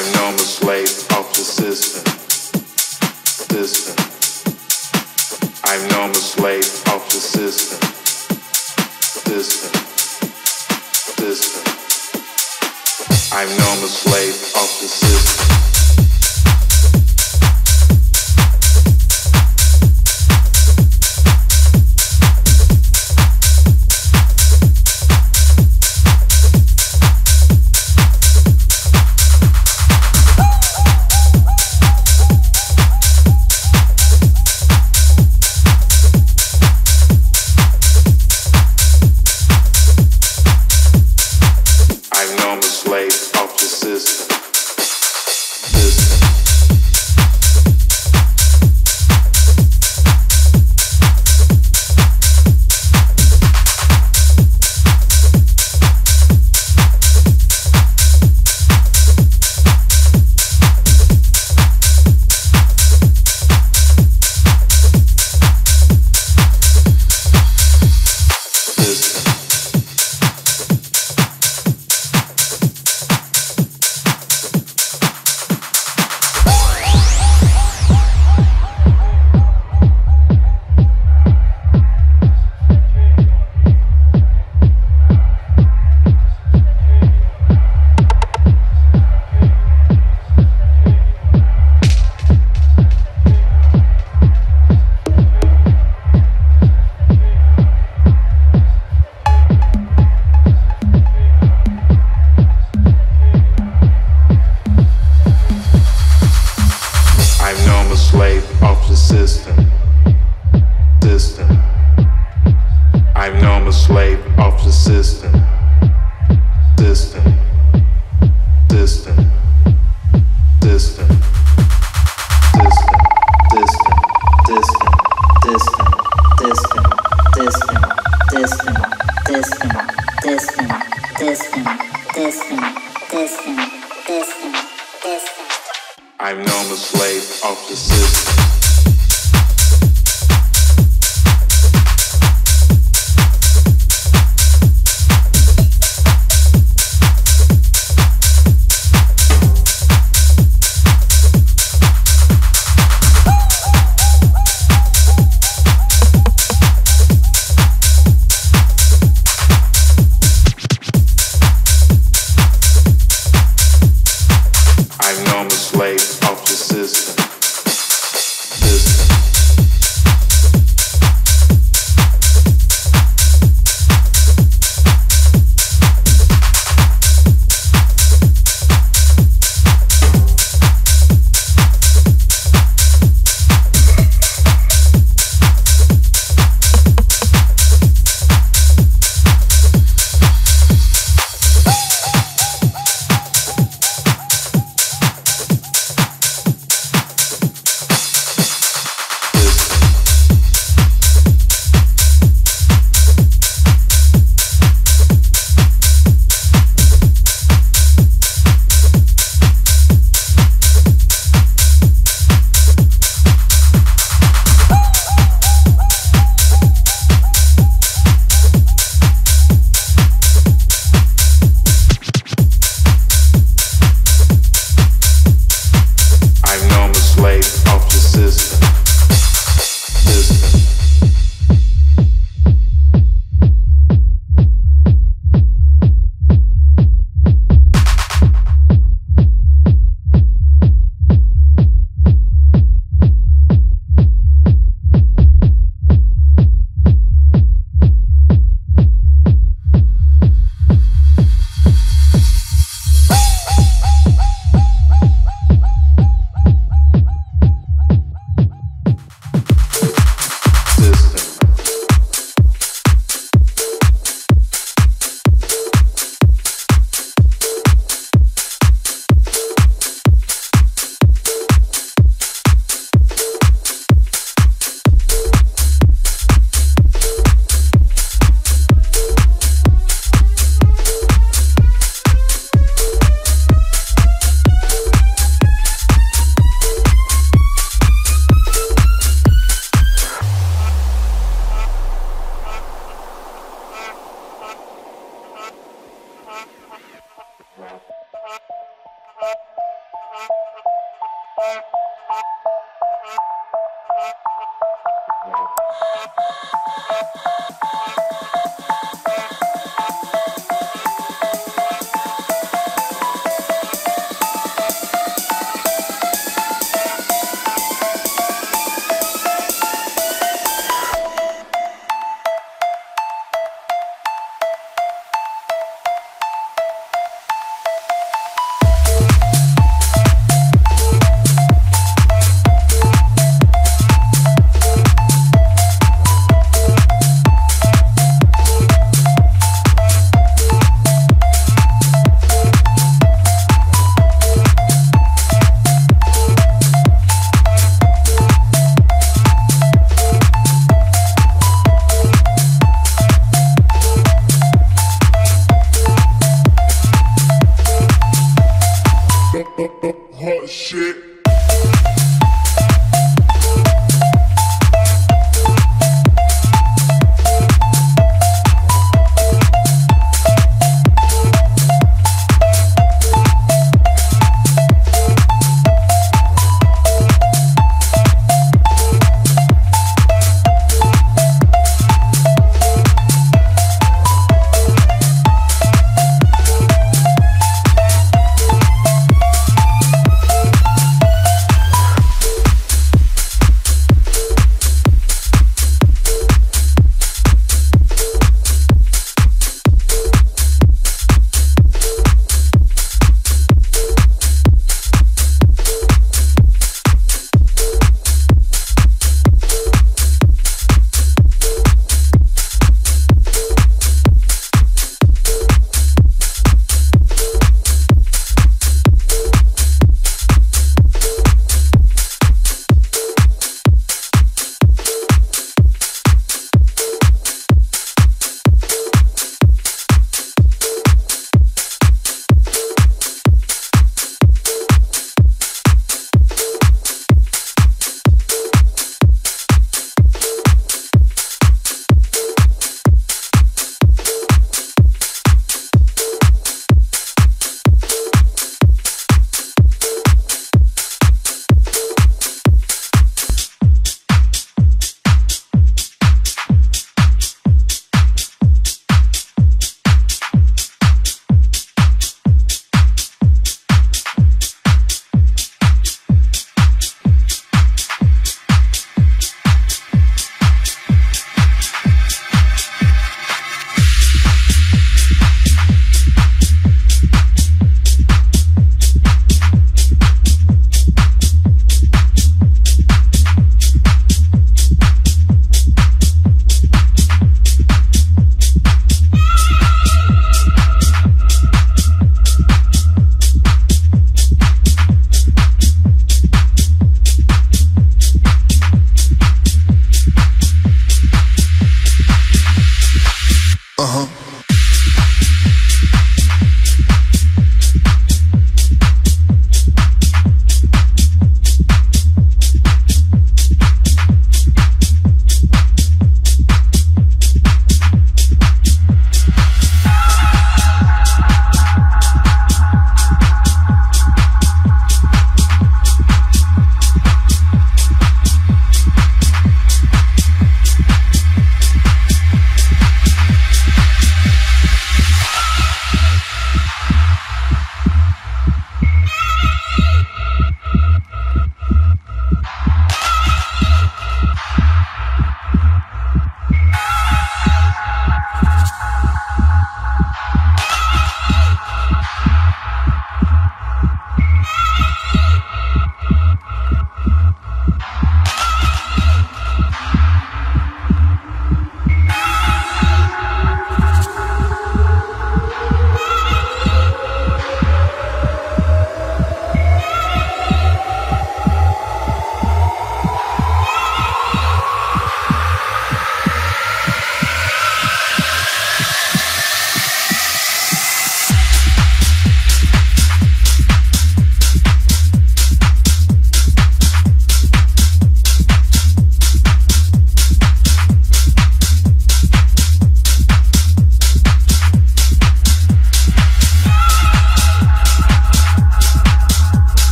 I know I'm a slave of the system. System. I know I'm a slave of the system. System. System. I know I'm a slave of the system.